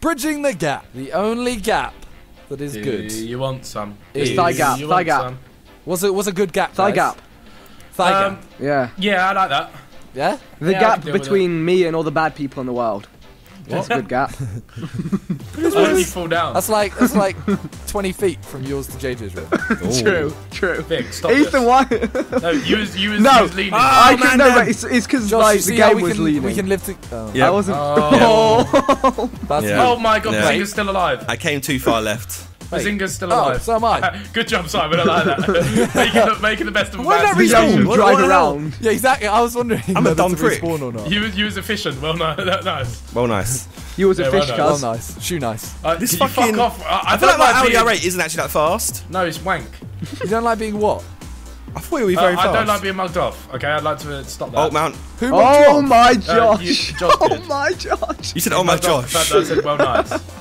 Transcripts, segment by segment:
Bridging the gap. The only gap that is Do good. You want some? It's thigh gap, you thigh gap. some? Was it was a good gap? Thigh guys? gap. Thigh Um, gap. Yeah. Yeah, I like that. Yeah. The Yeah, gap can deal with between me and all the bad people in the world. That's a good gap. Why don't you fall down? That's like that's like 20 feet from yours to JJ's room. True, true. Vic, stop Ethan, this. why? No, you was you was, No. you was leaning. Ah, oh, I man, can no, man. but it's it's because Josh, like the see game we was can, leaning. We can live to. Oh, Yeah. I wasn't. Oh. Oh. Yeah. oh my god, Yeah. Behzinga's still alive. I came too far left. Behzinga's still Oh, alive. so am I. Good job, Simon. I like that. making, the, making the best of a Why bad not The respawn? situation. young What- drive what the hell? around. Yeah, exactly. I was wondering I'm a whether dumb prick. respawn or not. You was you was efficient. Well, no, that, nice. Well, nice. You was a Yeah, well fish. Well, cuz. nice. Shoe nice. Uh, This can you fucking- fuck off? I, I, feel don't like my being- LDR rate isn't actually that fast. No, it's wank. You don't like being what? I thought you were Uh, very fast. I don't like being mugged off. Okay, I'd like to uh, stop that. Oh, Mount. Who mugged you Oh off? my Uh, you- Josh! Josh oh my Josh! You said, oh my Mugged off Josh. the fact that I said, well, nice.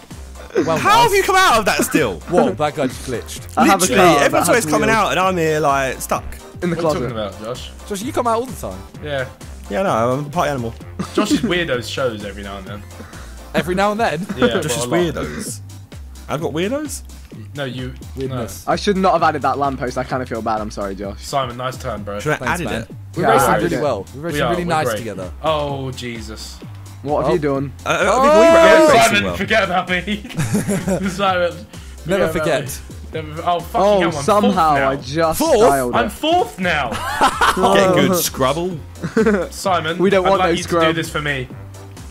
Well, How have you come out of that still? Whoa, that guy just glitched. I have a Literally, car everyone's always coming out and I'm here like stuck. in the What are you closet. talking about, Josh? Josh, you come out all the time. Yeah. Yeah, no, I'm a party animal. Josh's weirdos shows every now and then. Every now and then. Yeah, Josh is well, a lot. weirdos. I've got weirdos? No, you. Weirdness. I should not have added that lamppost. I kind of feel bad. I'm sorry, Josh. Simon, nice turn, bro. Should I Thanks, added man. it? We're Yeah, racing really did. well. We're racing We are, really we're nice great. together. Oh, Jesus. What have Oh. you done? Uh, uh, Oh! we- we- we're racing Simon, well. forget about me. Simon. Never about forget. Never, oh, fucking Oh, hell, I'm somehow fourth now. I just Fourth? dialed I'm fourth now. Get good, Scrubble. Simon, We don't I'd want like no you to do this for me.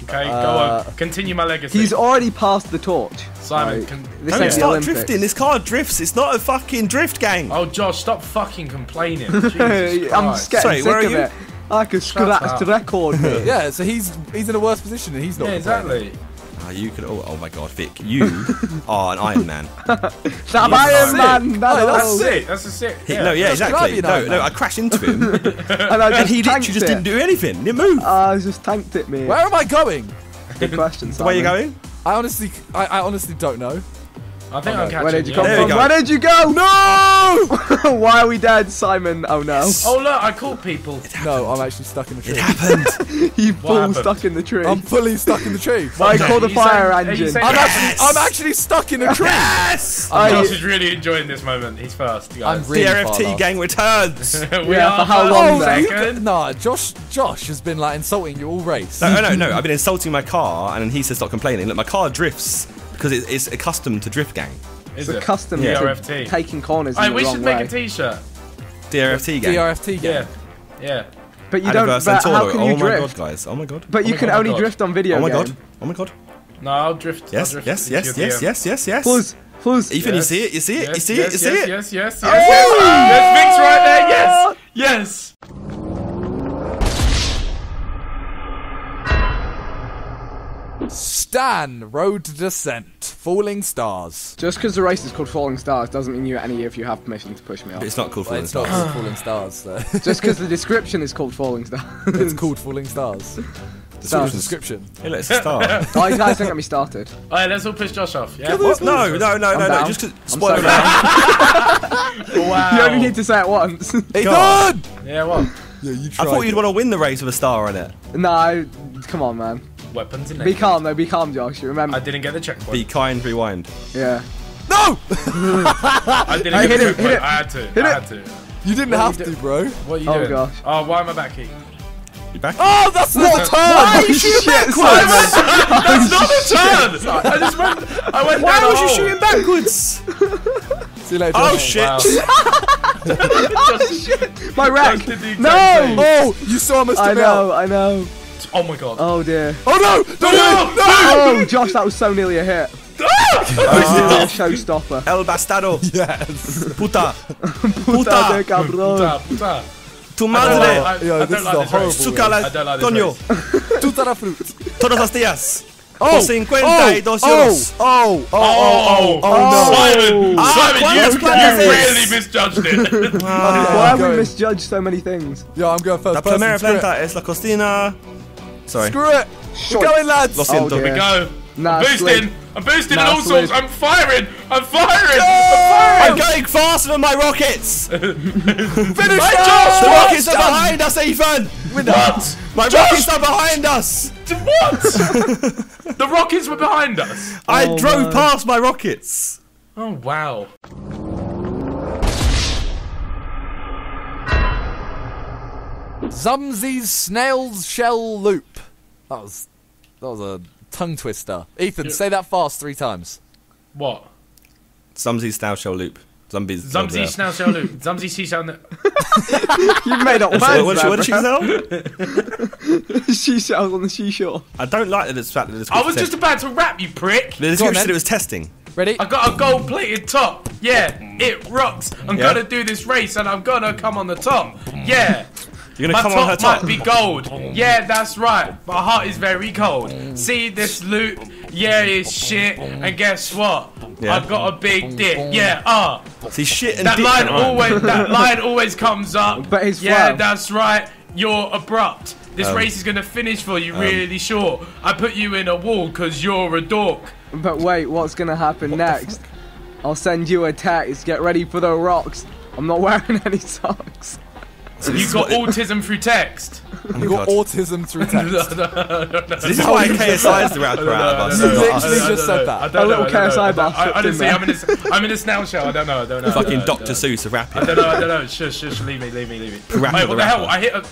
Okay, go Uh, on. Continue my legacy. He's already passed the torch. Simon, Like, can- this Don't start Olympics. drifting. This car drifts. It's not a fucking drift gang. Oh, Josh, stop fucking complaining. Jesus I'm Christ. just getting Sorry, sick where are of you? it. I could scratch the record. mate. Yeah, so he's he's in a worse position and he's not. Yeah, exactly. Oh, you could. Oh, oh my God, Vic, you are an Iron Man. Stop Yes, Iron sick. Man. That Oh, That's was- sick. That's a sick. He- Yeah. no, yeah, Josh, can I exactly. No, no, I crashed into him, and I and he literally just it. didn't do anything. Didn't move. Ah, I just tanked it, mate. Where am I going? Good question, Where are you going? I honestly, I, I honestly don't know. I think Oh, I'm no. catching Where did you you. come There from? go. Where did you go? No! Why are we dead, Simon? Oh no. Oh look, I called people. No, I'm actually stuck in the tree. It happened. you fool stuck in the tree. I'm fully stuck in the tree. I call the fire saying- engine. I'm Yes! actually, I'm actually stuck in a tree. yes. I- Josh is really enjoying this moment. He's first, Guys. I'm really far DRFT lost. gang returns. we Yeah, are for how long Oh, second. nah, Josh, Josh has been like insulting you all race. no, no, no. I've been insulting my car, and then he says stop complaining. Look, my car drifts because it, it's accustomed to drift gang. Is It's a it? custom Yeah. to DRFT. taking corners oh, in Hey, the we wrong should make way. a T-shirt. DRFT gang. DRFT game. Yeah, yeah. But you don't. But how Centauro. can oh you my drift? god, guys. Oh my god. But Oh you my can God, oh only God. drift on video Oh my game. god. Oh my god. No, I'll drift. Yes, I'll drift yes, into yes, yes, yes, yes, yes. Fuzz, fuzz. Ethan, you see it? You see it? Yes, You see yes, it? You see yes, it? Yes, yes, yes, yes. Oh! Yes, Vic's right there. Yes, yes. Stan, Road to Descent, Falling Stars. Just because the race is called Falling Stars doesn't mean you get any if you have permission to push me off. It's not called Well, Falling it's not Stars. called Falling Stars, so. Just because the description is called Falling Stars. it's called Falling Stars. Stars. the description. Hey, let's start. Oh, you guys don't get me started. All right, let's all push Josh off. Yeah. What? No, no, no, no, I'm no. down. Just 'cause- I'm spoiler so. Wow. You only need to say it once. Hey, God. done! Yeah, what? Yeah, you tried. I thought you'd want to win the race with a star on it. no, come on, man. Weapons in Be calm, though. Be calm, Josh. You remember? I didn't get the checkpoint. Be kind, rewind. yeah. No! I didn't Hey, get hit the it, hit checkpoint. it. I had to. Hit I had to. You didn't What have you to, bro. What are you Oh, doing? gosh. Oh, why am I back here? You back? Oh, that's the What? turn! Why are you shooting backwards? That's not a turn. I just went. I went Why down was a you shooting backwards? See you later, oh Josh. shit! Wow. Oh, My wreck. Just did the No! Oh, you saw him I know, I know. Oh my god. Oh dear. Oh no! No! No! no! Oh, Josh, that was so nearly a hit. Oh, showstopper. El bastardo. Yes. Puta. Puta de Puta. cabrón. Puta, puta. Tu I don't madre. like- I- Yo, I this don't is like this horrible race. Su cara, I don't like this coño. race. Tuta fruit. Todos los días. Oh! Por 52 oh, euros. oh, oh, oh, oh, oh, Oh. no. Simon, Ah, Simon, you, you really misjudged it. Why have we going. misjudged so many things? Yo, I'm going first La person. primera Screw planta es la costina. Sorry. Screw it. Short. We're going, lads. Lo siento. Oh, we dear. go. Nah, boosting. Slid. I'm boosting Nah, in all Slid. sorts. I'm firing. I'm firing. I'm going faster than my rockets! Finish Right, Josh! Josh! rockets are behind us, Ethan! What? My rockets are behind us! What? the rockets were behind us. I Oh, drove man. past my rockets. Oh wow. Zumzy's snail's shell loop. That was that was a tongue twister. Ethan, say that fast three times. What? Zumzy Snail Shell Loop. Zombies. Zumzy Schnauzer loop. Zumzy Seashell. You've made up words What, what, what did she bro. say? she shells on the seashore. I don't like that it's fact that it's I was just about to rap you prick. The Go description said it was testing. Ready? I got a gold plated top. Yeah, it rocks. I'm Yeah. gonna do this race and I'm gonna come on the top. Yeah. You're My gonna come on her top top. might be gold. Yeah, that's right. My heart is very cold. See this loot? Yeah, it's shit. And guess what? Yeah. I've got a big dick. Yeah, ah. See shit and That dick line always that line always comes up. But his yeah, flow. that's right. You're abrupt. This Um, race is gonna finish for you really short. I put you in a wall cause you're a dork. But wait, what's gonna happen next? I'll send you a text. Get ready for the rocks. I'm not wearing any socks. So You is got autism through text. oh my You got God. autism through text. So this is why KSI is the rapper out of us. no, no. not us. Literally just said that. A little know, I KSI know. I bar don't- I, slipped in honestly, there. I'm in a, I'm in a snail shell. I don't know. I don't know. Fucking I don't know, Dr. Seuss of I don't know. I don't know. Shush, shush. Leave me. Leave me. Leave me. Wait, what the hell? rapper. I hit a.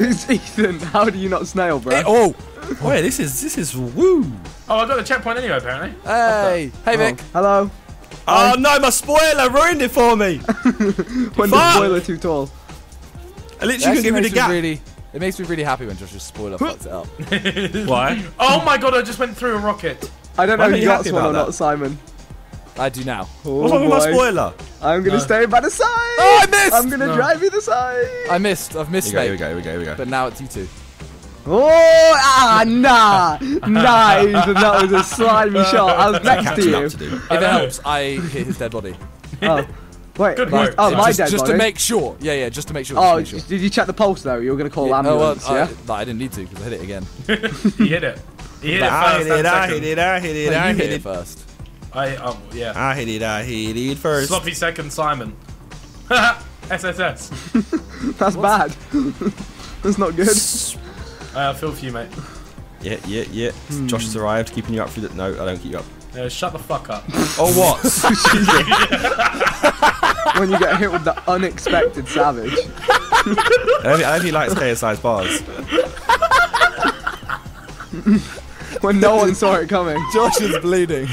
It's Ethan. How do you not snail, bro? oh, Wait, this is this is woo. Oh, I got the checkpoint anyway. Apparently. hey, hey, Oh, Vic. hello. Oh no, my spoiler ruined it for me. When the spoiler too tall. I It literally actually can get rid makes me gap. really, it makes me really happy when Josh's spoiler fucks it up. Why? Oh my god! I just went through a rocket. I don't Why know are if you you got one or about that? not, Simon. I do now. Oh, What's wrong with my spoiler? I'm gonna No. stay by the side. Oh, I missed! I'm gonna No. drive you the side. I missed. I've missed, Here we go, here we go, here we go, here we But now it's you two. Oh, ah, nah, nice. Ethan, that was a slimy shot. I was next to you. to do. If it helps, I hit his dead body. Oh, wait, Good my- work. oh, my just dead just body. to make sure. Yeah, yeah, just to make sure. Oh, make sure. did you check the pulse though? You were gonna call Yeah, no, well, ambulance, I, yeah? no, I didn't need to because I hit it again. He hit it. He hit it I hit it, I hit it, I hit it, I hit hit it it. first. I um yeah. I hit it, I hit it first. Sloppy second, Simon. SSS. That's bad. That's not good. Uh, I feel for you, mate. Yeah, yeah, yeah. Josh has arrived, keeping you up for the. No, I don't keep you up. Uh, shut the fuck up. or what? when you get hit with the unexpected savage. I don't I don't think he likes KSI's bars. When no one saw it coming. Josh is bleeding.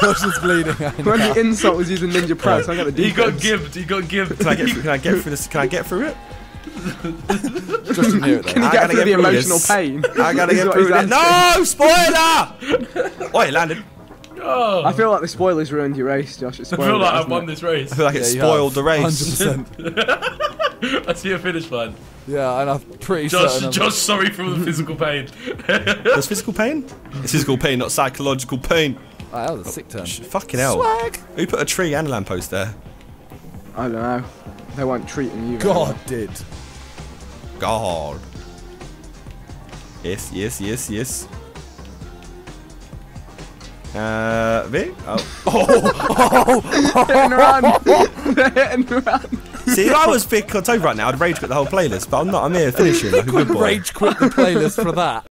Josh is bleeding. When know. the insult was using ninja press, I got the He got gibbed. He got gibbed. Can I get? Through, can I get through this? Can I get through it? Josh didn't hear it Can you I get gotta through the get through emotional this. pain? I gotta Is get through he's it. No, spoiler! oh, it landed. Oh, I feel like the spoilers ruined your race, Josh. It I spoiled feel it, like I hasn't won it? this race. I feel like it Yeah, you spoiled the race. 100%. I see a finish line. Yeah, and I'm pretty Josh, certain. I'm- Josh, sorry for the physical pain. There's physical pain? It's physical pain, not psychological pain. Ah, that was a sick turn. Sh- Fucking hell. Swag. Who put a tree and a lamppost there? I don't know. They weren't treating you. God well. did. God. Yes, yes, yes, yes. Uh, Vic? Oh. Hit and run. Hit and run. See, if I was Vic October right now, I'd rage quit the whole playlist, but I'm not. I'm here finishing like a good boy. Rage quit the playlist for that.